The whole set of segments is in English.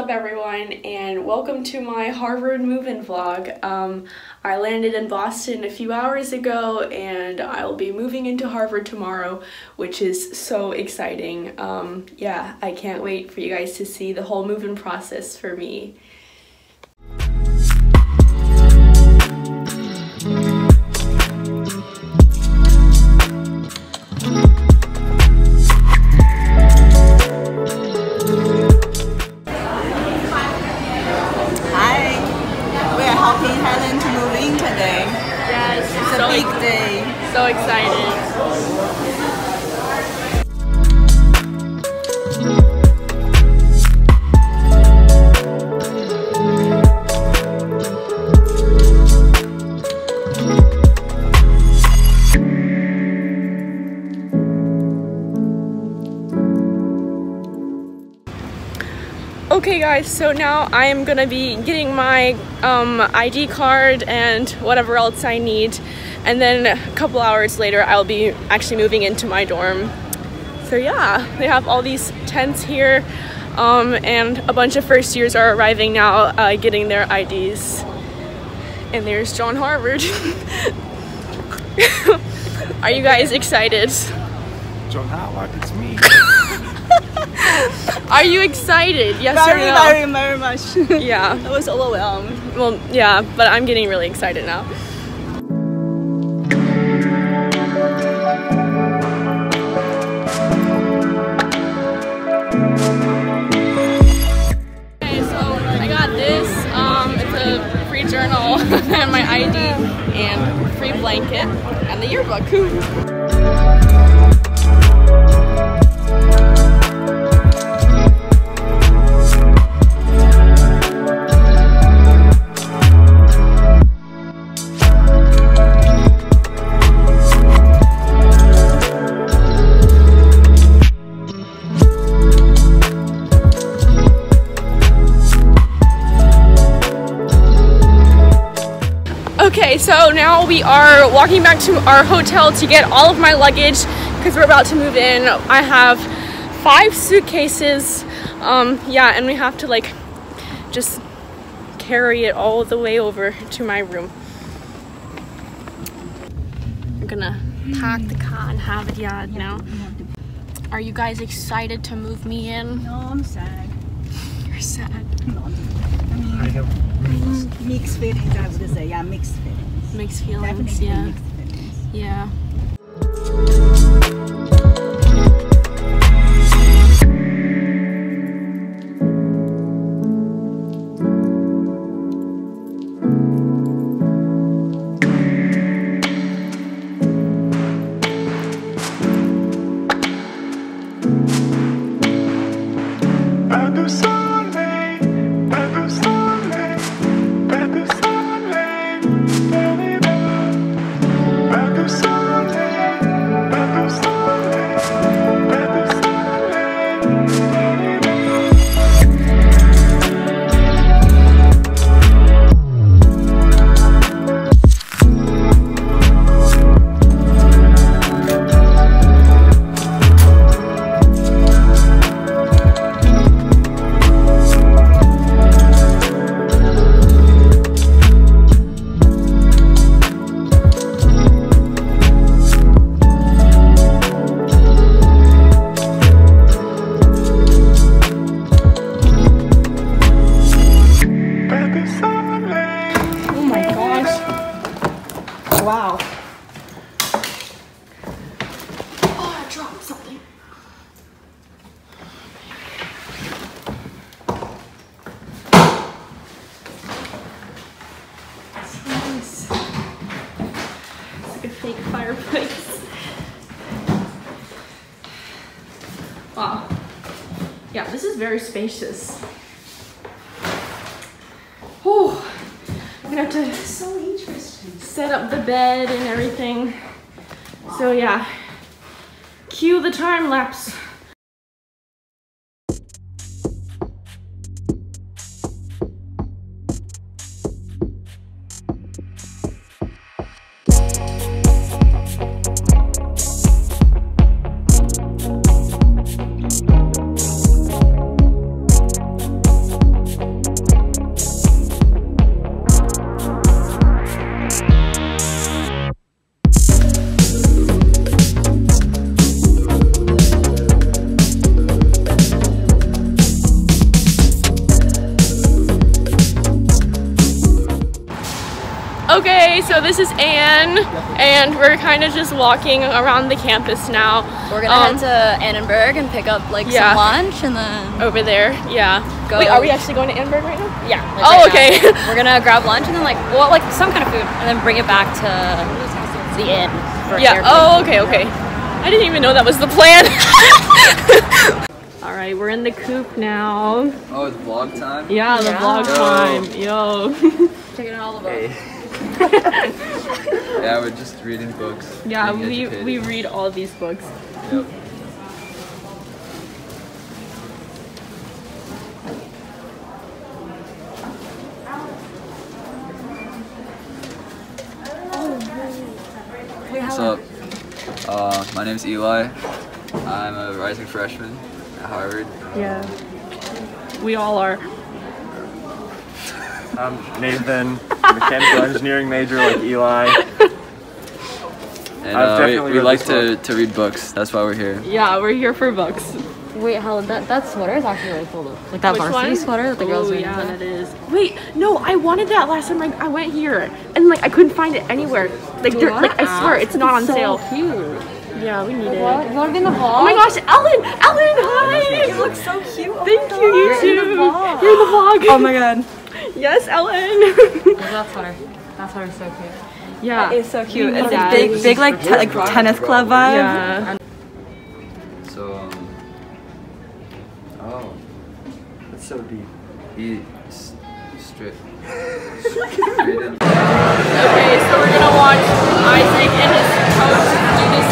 up, everyone, and welcome to my Harvard move-in vlog. Um, I landed in Boston a few hours ago, and I'll be moving into Harvard tomorrow, which is so exciting. Um, yeah, I can't wait for you guys to see the whole move-in process for me. It's a big day. so excited. Okay guys, so now I am gonna be getting my um, ID card and whatever else I need and then a couple hours later I'll be actually moving into my dorm. So yeah, they have all these tents here um, and a bunch of first years are arriving now uh, getting their IDs. And there's John Harvard. are you guys excited? John Harvard, it's me. Are you excited? Yes Very, or no? very, very much. Yeah. I was overwhelmed. Well, yeah, but I'm getting really excited now. Okay, so I got this. Um, it's a free journal and my ID and free blanket and the yearbook. Okay, so now we are walking back to our hotel to get all of my luggage because we're about to move in. I have five suitcases. Um, yeah, and we have to like just carry it all the way over to my room. I'm gonna pack the car and have it yeah now. Are you guys excited to move me in? No, I'm sad. You're sad. I have Mixed feelings, I would say. Yeah, mixed feelings. Mixed feelings, Definitely yeah. mixed feelings. Yeah. Dropped something. It's nice. It's like a fake fireplace. Wow. Yeah, this is very spacious. Oh, I'm gonna have to So set up the bed and everything. So yeah, cue the time lapse. So this is Anne, and we're kind of just walking around the campus now. We're gonna Um, head to Annenberg and pick up like yeah. some lunch and then over there. Yeah. Go- Wait, are we actually going to Annenberg right now? yeah. like, Oh, right okay. now. We're gonna grab lunch and then like well like some kind of food and then bring it back to the inn. For Yeah. Airbnb. Oh, okay, okay. I didn't even know that was the plan. All right, we're in the coop now. Oh, it's vlog time? Yeah, the vlog time. Yo. Checking out all the books. Yeah, we're just reading books. yeah, we educated. we read all these books. Yep. What's up? Uh, my name's Eli. I'm a rising freshman at Harvard. Yeah. We all are. I'm Nathan, mechanical engineering major like Eli. And uh, we, we like this to, to read books. That's why we're here. Yeah, we're here for books. Wait, Helen, that that sweater is actually really cool. though. Like that Which varsity one? sweater that the girls oh, wear. yeah, that is. Wait, no, I wanted that last time I, I went here, and like I couldn't find it anywhere. Like, there, like I swear, it's not on sale. Cute. Yeah, we need it. What? You wanna be in the vlog? Oh my gosh, Ellen! Ellen, hi! You look so cute. Thank you, you too. You're in the vlog. You're in the vlog. Oh my god. Yes, Ellen. That sweater. That sweater's so cute. yeah. It's so cute. It's Yeah. a big, big like, te- like tennis club vibe. Yeah. So, um. Oh, That's so deep. he s- straight. straight. Okay, so we're gonna watch Isaac and his coach do this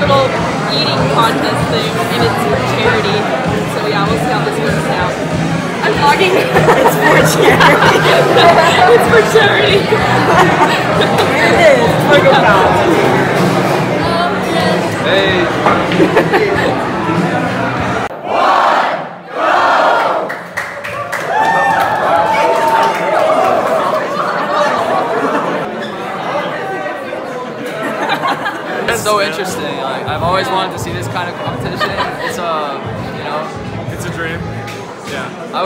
little eating contest thing, and it's for charity. So yeah, we'll see how this works out. I'm vlogging. it's for charity. it's for charity. It is. Look at that. Hey! It's so interesting. Like, I've always wanted to see this kind of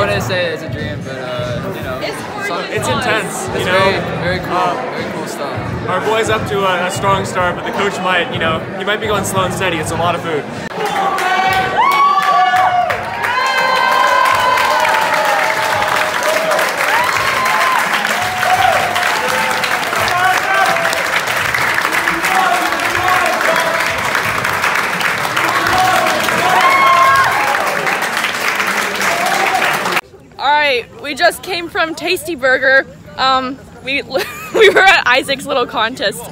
wouldn't say it's a dream, but uh, you know, some- It's intense, It's you know. very, very cool, Uh, very cool stuff. Our boy's up to a, a strong start, but the coach might, you know, he might be going slow and steady. It's a lot of food. We just came from Tasty Burger. Um, we we were at Isaac's little contest.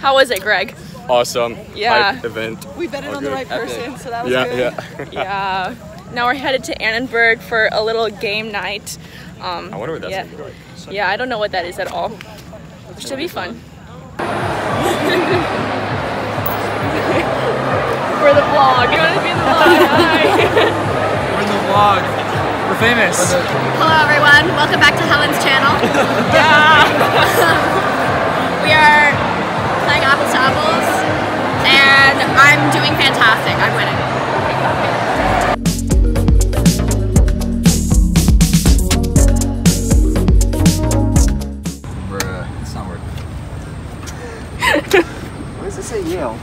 How was it, Greg? awesome Yeah. hype event. We bet it on the right person, so that was Yeah, good. yeah. Yeah. Now we're headed to Annenberg for a little game night. Um, I wonder what that's yeah. gonna. Yeah, I don't know what that is at all. It Should be fun. For the vlog. You want to be in the vlog? Hi. We're in the vlog. We're famous. Hello everyone, welcome back to Helen's channel. yeah. we are playing apples to apples, and I'm doing fantastic. I'm winning. We're, uh, it's not working. Why does it say Yale?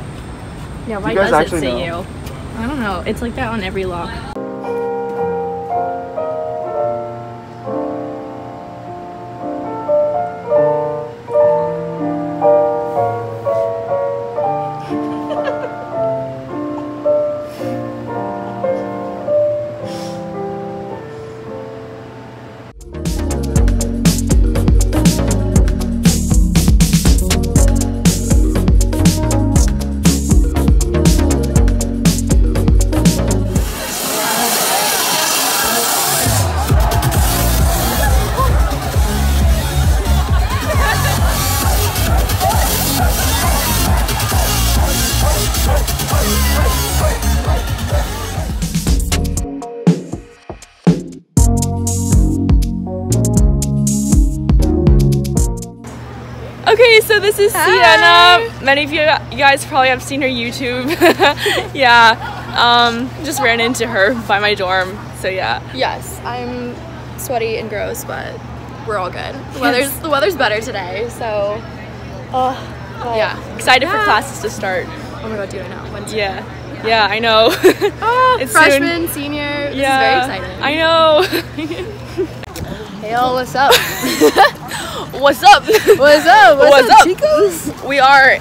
Yeah, why you guys does it say know? Yale? I don't know. It's like that on every lock. Is Sienna. Many of you, you guys probably have seen her YouTube. yeah. Um, just ran into her by my dorm. So yeah. Yes, I'm sweaty and gross, but we're all good. The weather's the weather's better today, so oh, yeah. Excited for classes to start. Oh my god, dude, I know. Wednesday. Yeah. Yeah, I know. Ah, It's soon. freshman, senior. This yeah. is very exciting. I know. Hey, y'all, what's up? What's up? what's up? What's up? chicos? We are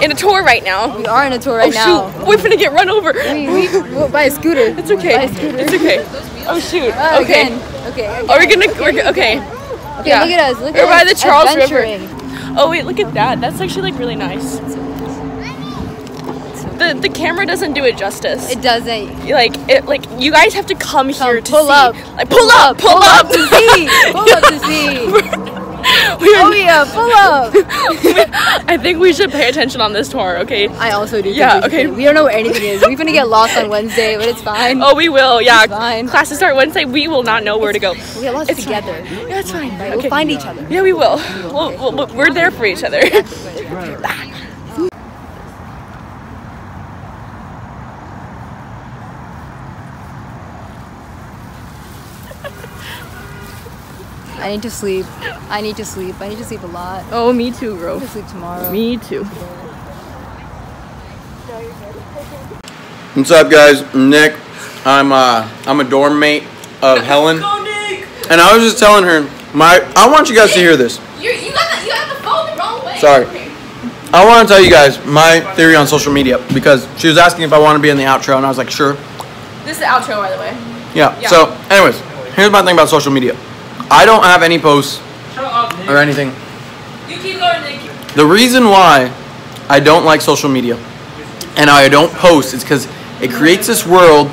in a tour right now. We are in a tour right oh now. shoot, we're finna get run over. We, we, we'll buy a scooter. It's okay. Buy a scooter. It's okay. Oh shoot. Uh, okay. Again. Okay. again. Are we gonna? We're, okay. Okay, yeah. look at us. Look We're at by the Charles River. Oh wait, look at that. That's actually like really nice. The the camera doesn't do it justice. It doesn't. like it like you guys have to come, here to pull see. up. Like pull, up, pull, up. to see. Pull up to see. We are- Oh yeah, pull up. I think we should pay attention on this tour, okay? I also do. Yeah, okay. We don't know where anything is. We're gonna get lost on Wednesday, but it's fine. Oh, we will. Yeah. It's fine. Classes start Wednesday. We will not know where to go. we get lost it's fine. together. Yeah, it's fine. Right? Okay. We'll find each other. Yeah, we will. We'll, we'll, we'll- we're there for each other. I need to sleep. I need to sleep. I need to sleep a lot. oh, me too, bro. I'm gonna sleep tomorrow. Me too. What's up, guys? Nick. I'm uh, I'm a dorm mate of Helen. And I was just telling her my. I want you guys to hear this. You you got the, you got the phone the wrong way. Sorry. I want to tell you guys my theory on social media because she was asking if I want to be in the outro, and I was like, sure. This is the outro, by the way. Yeah. Yeah. So, anyways, here's my thing about social media. I don't have any posts or anything. You keep going. The reason why I don't like social media and I don't post is because it creates this world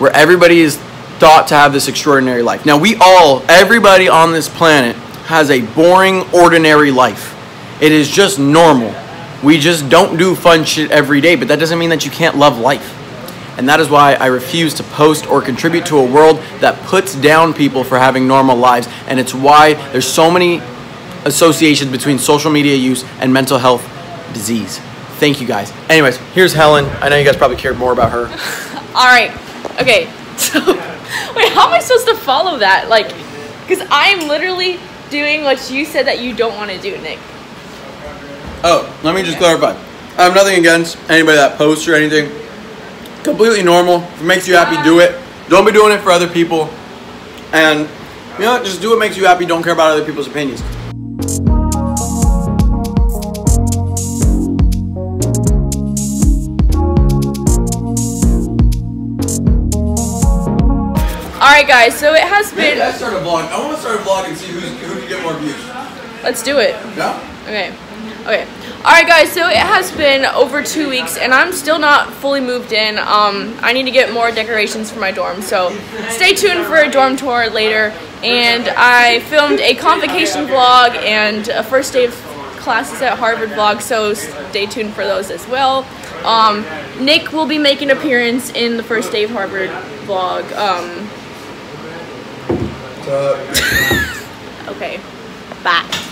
where everybody is thought to have this extraordinary life. Now, we all, everybody on this planet, has a boring, ordinary life. It is just normal. We just don't do fun shit every day, but that doesn't mean that you can't love life. And that is why I refuse to post or contribute to a world that puts down people for having normal lives. And it's why there's so many associations between social media use and mental health disease. Thank you guys. Anyways, here's Helen. I know you guys probably cared more about her. All right. Okay. So, wait, how am I supposed to follow that? Like, because I'm literally doing what you said that you don't want to do, Nick. Oh, let me just clarify. I have nothing against anybody that posts or anything. Completely normal. If it makes you happy, do it. Don't be doing it for other people. And you know? Just do what makes you happy. Don't care about other people's opinions. All right, guys. So it has been. I start a vlog. I want to start a vlog and see who's, who can get more views. Let's do it. Yeah? Okay. Okay. All right, guys. So it has been over two weeks, and I'm still not fully moved in. Um, I need to get more decorations for my dorm. So stay tuned for a dorm tour later. And I filmed a convocation vlog and a first day of classes at Harvard vlog. So stay tuned for those as well. Um, Nick will be making an appearance in the first day of Harvard vlog. Um, okay. Bye.